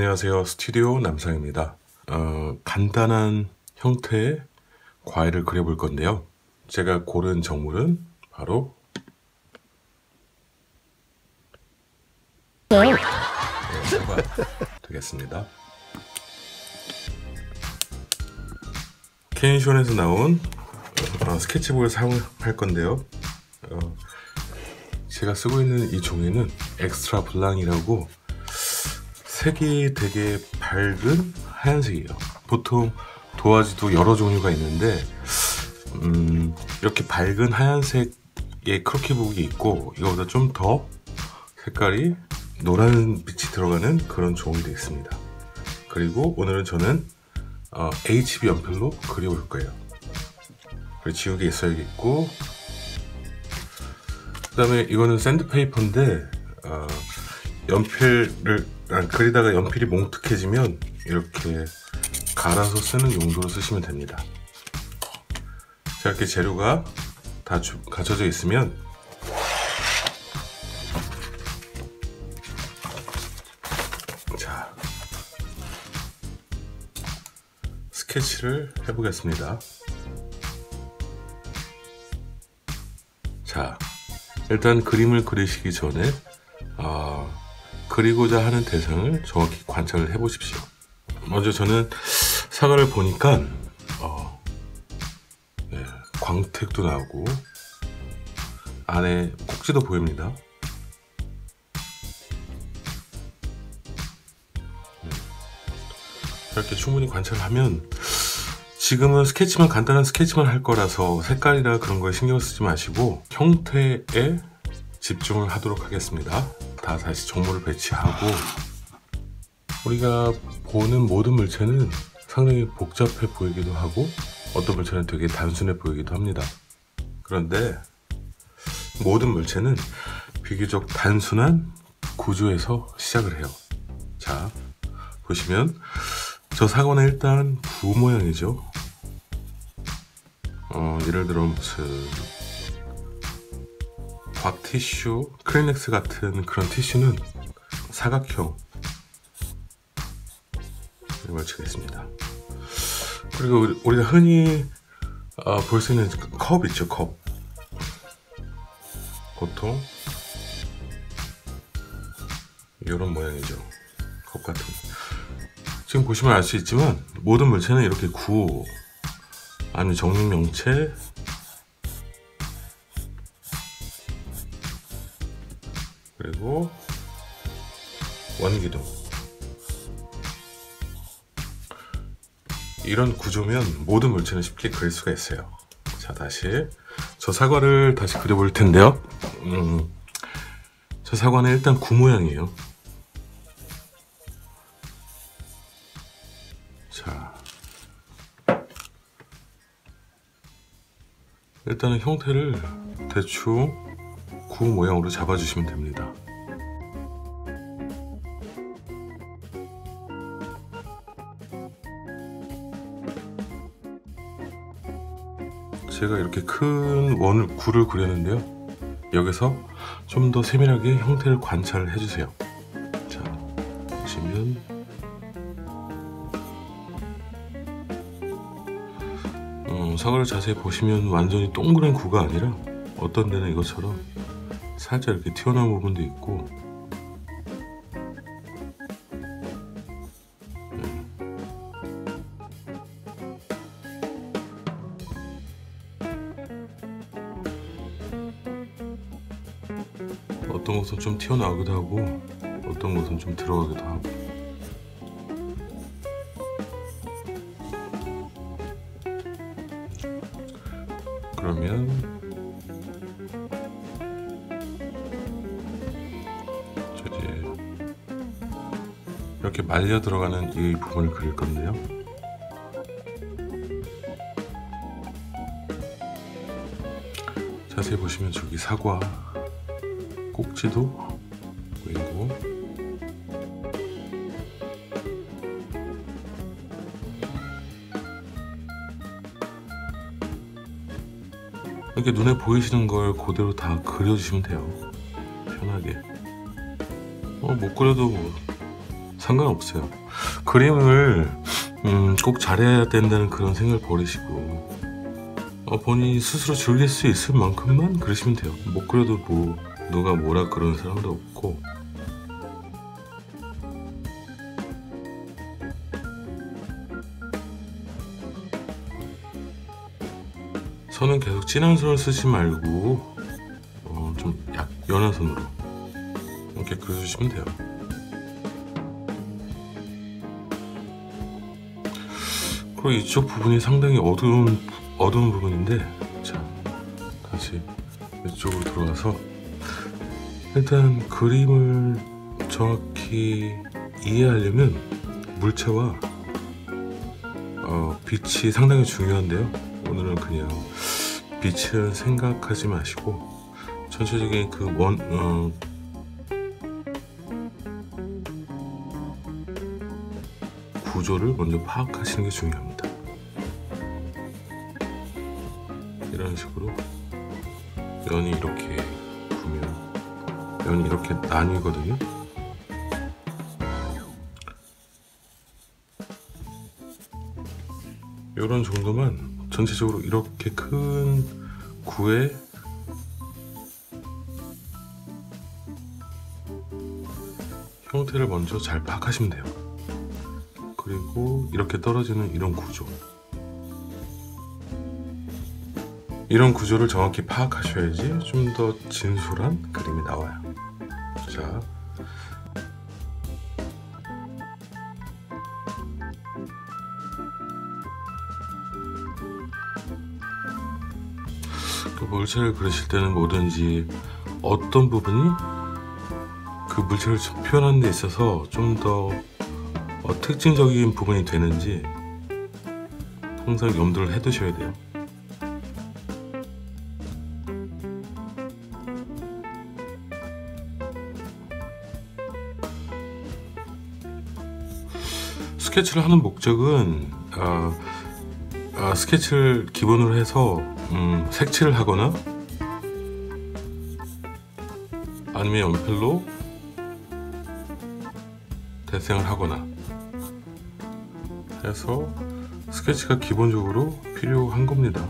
안녕하세요. 스튜디오 남상입니다. 어, 간단한 형태의 과일을 그려볼 건데요. 제가 고른 정물은 바로 네, 사과 되겠습니다. 캔션에서 나온 어, 스케치북을 사용할 건데요. 어, 제가 쓰고 있는 이 종이는 엑스트라 블랑이라고 색이 되게 밝은 하얀색이에요. 보통 도화지도 여러 종류가 있는데 음, 이렇게 밝은 하얀색의 크로키북이 있고 이거보다 좀 더 색깔이 노란 빛이 들어가는 그런 종이 되어 있습니다. 그리고 오늘은 저는 어, HB 연필로 그려볼 거예요. 그리고 지우개 있어야겠고 그 다음에 이거는 샌드페이퍼인데 어, 연필을 아, 그리다가 연필이 몽툭해지면 이렇게 갈아서 쓰는 용도로 쓰시면 됩니다. 자 이렇게 재료가 다 주, 갖춰져 있으면 자 스케치를 해보겠습니다. 자 일단 그림을 그리시기 전에 어, 그리고자 하는 대상을 정확히 관찰을 해 보십시오. 먼저 저는 사과를 보니까 어, 네, 광택도 나오고 안에 꼭지도 보입니다. 네. 이렇게 충분히 관찰하면 지금은 스케치만 간단한 스케치만 할 거라서 색깔이나 그런 거에 신경 쓰지 마시고 형태에 집중을 하도록 하겠습니다. 다 다시 정보를 배치하고 우리가 보는 모든 물체는 상당히 복잡해 보이기도 하고 어떤 물체는 되게 단순해 보이기도 합니다. 그런데 모든 물체는 비교적 단순한 구조에서 시작을 해요. 자, 보시면 저 사과는 일단 부 모양이죠. 어, 예를 들어 무슨 곽 티슈, 크리넥스 같은 그런 티슈는 사각형 이걸 치겠습니다. 그리고 우리가 흔히 어, 볼수 있는 컵 있죠, 컵. 보통 이런 모양이죠. 컵 같은. 지금 보시면 알 수 있지만 모든 물체는 이렇게 구 아니면 정육명체 그리고 원기둥. 이런 구조면 모든 물체는 쉽게 그릴 수가 있어요. 자 다시 저 사과를 다시 그려볼 텐데요. 음, 저 사과는 일단 구 모양이에요. 자 일단은 형태를 대충 구 모양으로 잡아주시면 됩니다. 제가 이렇게 큰 원을 구를 그렸는데요. 여기서 좀 더 세밀하게 형태를 관찰을 해주세요. 자, 보시면 음, 사과를 자세히 보시면 완전히 동그란 구가 아니라 어떤 데는 이것처럼 살짝 이렇게 튀어나온 부분도 있고 음. 어떤 곳은 좀 튀어나오기도 하고 어떤 곳은 좀 들어가기도 하고 그러면 이렇게 말려 들어가는 이 부분을 그릴 건데요. 자세히 보시면 저기 사과 꼭지도 보이고 이렇게 눈에 보이시는 걸 그대로 다 그려주시면 돼요. 편하게. 어, 못 그려도 뭐 상관없어요. 그림을 음, 꼭 잘해야 된다는 그런 생각을 버리시고 어, 본인이 스스로 즐길 수 있을 만큼만 그러시면 돼요. 못 그려도 뭐 누가 뭐라 그러는 사람도 없고 선은 계속 진한 선을 쓰지 말고 어, 좀 약 연한 선으로 이렇게 그려주시면 돼요. 그리고 이쪽 부분이 상당히 어두운 어두운 부분인데 자 다시 이쪽으로 들어가서 일단 그림을 정확히 이해하려면 물체와 어, 빛이 상당히 중요한데요. 오늘은 그냥 빛은 생각하지 마시고 전체적인 그 원, 어, 구조를 먼저 파악하시는 게 중요합니다. 이런 식으로 면이 이렇게 보면 면이 이렇게 나뉘거든요. 이런 정도만 전체적으로 이렇게 큰 구에 형태를 먼저 잘 파악하시면 돼요. 그리고 이렇게 떨어지는 이런 구조. 이런 구조를 정확히 파악하셔야지 좀 더 진솔한 그림이 나와요. 자, 그 물체를 그리실 때는 뭐든지 어떤 부분이 그 물체를 표현하는 데 있어서 좀더 어, 특징적인 부분이 되는지 항상 염두를 해두셔야 돼요. 스케치를 하는 목적은 어, 어, 스케치를 기본으로 해서 음, 색칠을 하거나 아니면 연필로 대생을 하거나 해서 스케치가 기본적으로 필요한 겁니다.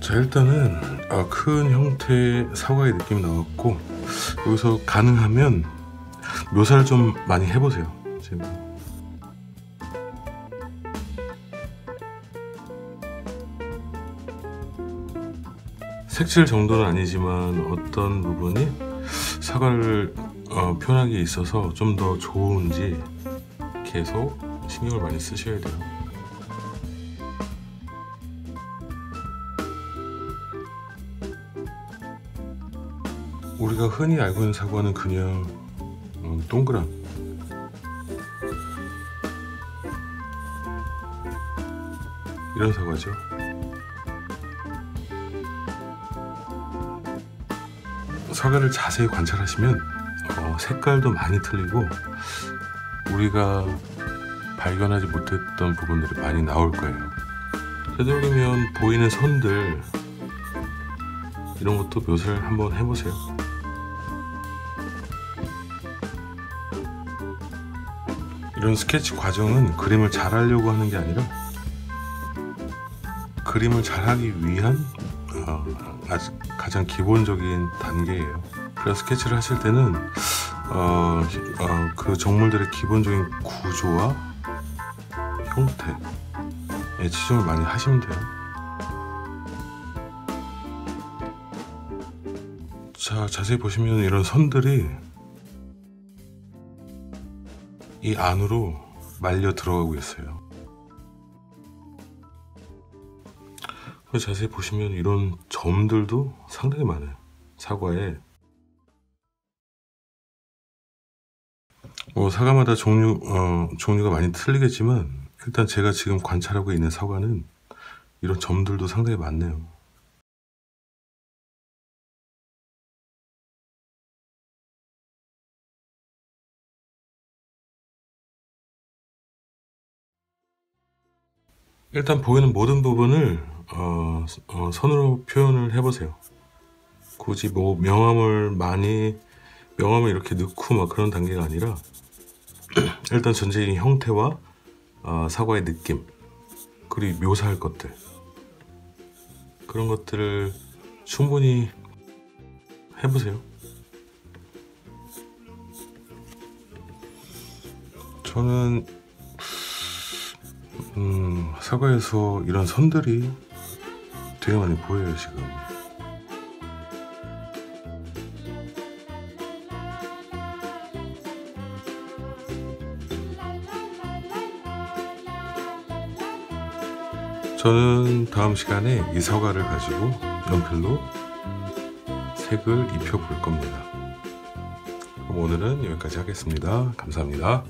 자 일단은 아, 큰 형태의 사과의 느낌이 나왔고 여기서 가능하면 묘사를 좀 많이 해보세요. 지금 색칠 정도는 아니지만 어떤 부분이 사과를 어, 표현하기에 있어서 좀 더 좋은지 계속 신경을 많이 쓰셔야 돼요. 우리가 흔히 알고 있는 사과는 그냥 음, 동그란 이런 사과죠. 사과를 자세히 관찰하시면 어, 색깔도 많이 틀리고 우리가 발견하지 못했던 부분들이 많이 나올 거예요. 되도록이면 보이는 선들 이런 것도 묘사를 한번 해보세요. 이런 스케치 과정은 그림을 잘 하려고 하는 게 아니라 그림을 잘하기 위한 어, 가장 기본적인 단계예요. 그래서 스케치를 하실 때는 어, 어, 그 정물들의 기본적인 구조와 형태에 치중을 많이 하시면 돼요. 자, 자세히 보시면 이런 선들이 이 안으로 말려 들어가고 있어요. 자세히 보시면 이런 점들도 상당히 많아요. 사과에 뭐 사과마다 종류 어, 종류가 많이 틀리겠지만 일단 제가 지금 관찰하고 있는 사과는 이런 점들도 상당히 많네요. 일단 보이는 모든 부분을 어, 어, 선으로 표현을 해보세요. 굳이 뭐 명암을 많이 명암을 이렇게 넣고 막 그런 단계가 아니라 일단 전체적인 형태와 아, 사과의 느낌 그리고 묘사할 것들 그런 것들을 충분히 해보세요. 저는 음, 사과에서 이런 선들이 되게 많이 보여요 지금. 저는 다음 시간에 이 사과를 가지고 연필로 색을 입혀볼 겁니다. 오늘은 여기까지 하겠습니다. 감사합니다.